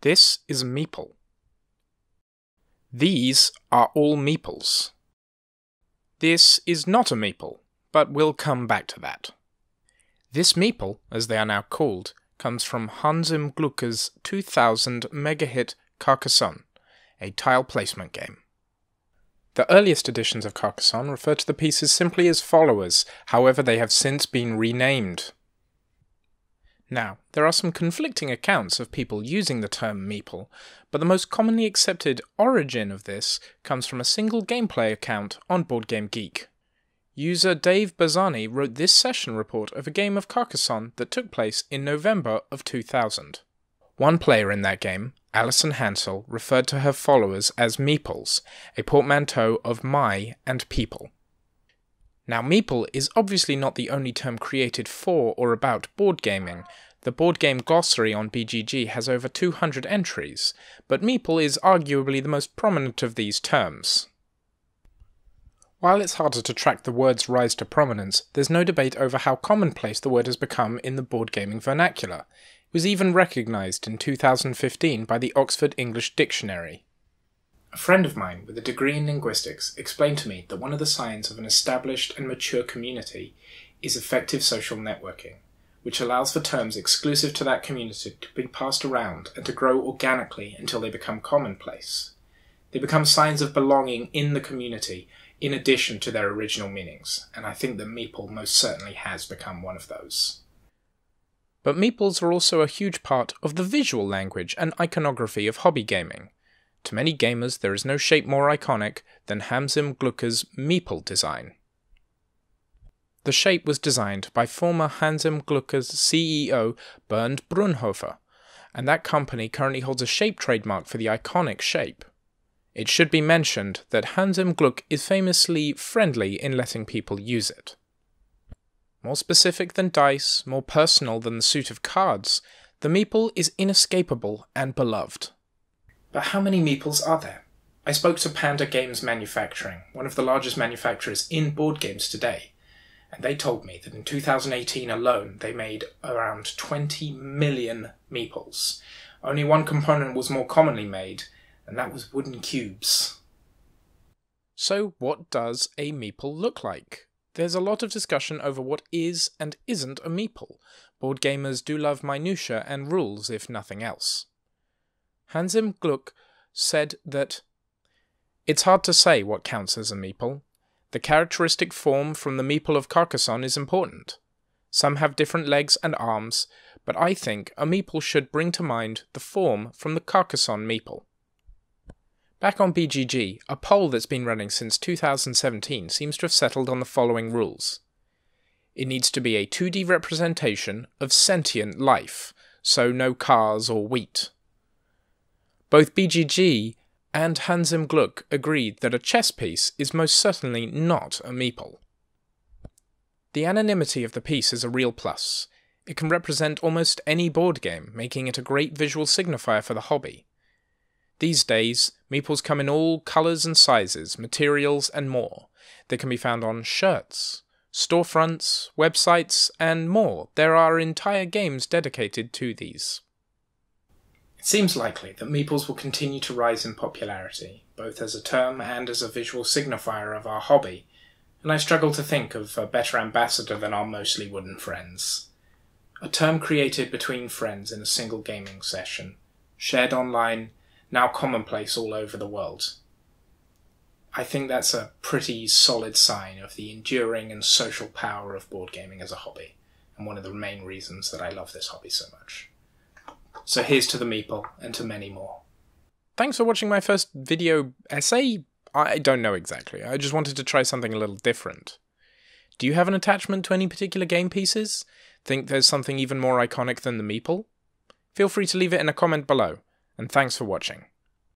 This is a meeple. These are all meeples. This is not a meeple, but we'll come back to that. This meeple, as they are now called, comes from Hans im Glück's 2000 mega hit Carcassonne, a tile placement game. The earliest editions of Carcassonne refer to the pieces simply as followers, however, they have since been renamed. Now, there are some conflicting accounts of people using the term meeple, but the most commonly accepted origin of this comes from a single gameplay account on BoardGameGeek. User Dave Bazzani wrote this session report of a game of Carcassonne that took place in November of 2000. One player in that game, Alison Hansel, referred to her followers as meeples, a portmanteau of my and people. Now, meeple is obviously not the only term created for or about board gaming. The board game glossary on BGG has over 200 entries, but meeple is arguably the most prominent of these terms. While it's harder to track the word's rise to prominence, there's no debate over how commonplace the word has become in the board gaming vernacular. It was even recognised in 2015 by the Oxford English Dictionary. A friend of mine with a degree in linguistics explained to me that one of the signs of an established and mature community is effective social networking, which allows for terms exclusive to that community to be passed around and to grow organically until they become commonplace. They become signs of belonging in the community in addition to their original meanings, and I think that Meeple most certainly has become one of those. But Meeples are also a huge part of the visual language and iconography of hobby gaming. To many gamers, there is no shape more iconic than Hans Glucker's meeple design. The shape was designed by former Hans im Glück's CEO Bernd Brunnhofer, and that company currently holds a shape trademark for the iconic shape. It should be mentioned that Hans im Glück is famously friendly in letting people use it. More specific than dice, more personal than the suit of cards, the meeple is inescapable and beloved. But how many meeples are there? I spoke to Panda Games Manufacturing, one of the largest manufacturers in board games today, and they told me that in 2018 alone they made around 20 million meeples. Only one component was more commonly made, and that was wooden cubes. So, what does a meeple look like? There's a lot of discussion over what is and isn't a meeple. Board gamers do love minutiae and rules, if nothing else. Hans im Glück said that it's hard to say what counts as a meeple. The characteristic form from the meeple of Carcassonne is important. Some have different legs and arms, but I think a meeple should bring to mind the form from the Carcassonne meeple. Back on BGG, a poll that's been running since 2017 seems to have settled on the following rules. It needs to be a 2D representation of sentient life, so no cars or wheat. Both BGG and Hans im Glück agreed that a chess piece is most certainly not a meeple. The anonymity of the piece is a real plus. It can represent almost any board game, making it a great visual signifier for the hobby. These days, meeples come in all colours and sizes, materials, and more. They can be found on shirts, storefronts, websites, and more. There are entire games dedicated to these. Seems likely that meeples will continue to rise in popularity, both as a term and as a visual signifier of our hobby, and I struggle to think of a better ambassador than our mostly wooden friends. A term created between friends in a single gaming session, shared online, now commonplace all over the world. I think that's a pretty solid sign of the enduring and social power of board gaming as a hobby, and one of the main reasons that I love this hobby so much. So here's to the meeple and to many more. Thanks for watching my first video essay. I don't know exactly. I just wanted to try something a little different. Do you have an attachment to any particular game pieces? Think there's something even more iconic than the meeple? Feel free to leave it in a comment below, and thanks for watching.